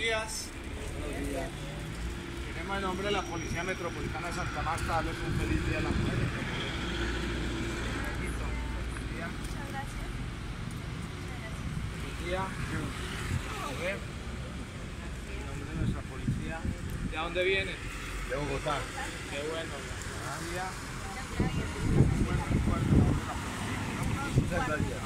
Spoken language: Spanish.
días. Queremos el nombre de la Policía Metropolitana de Santa Marta darles un feliz día a la mujer. Benito, feliz día. Muchas gracias. Feliz día. Mujer. En nombre de nuestra policía. ¿De dónde vienen? De Bogotá. Qué bueno. Gracias. Muchas gracias.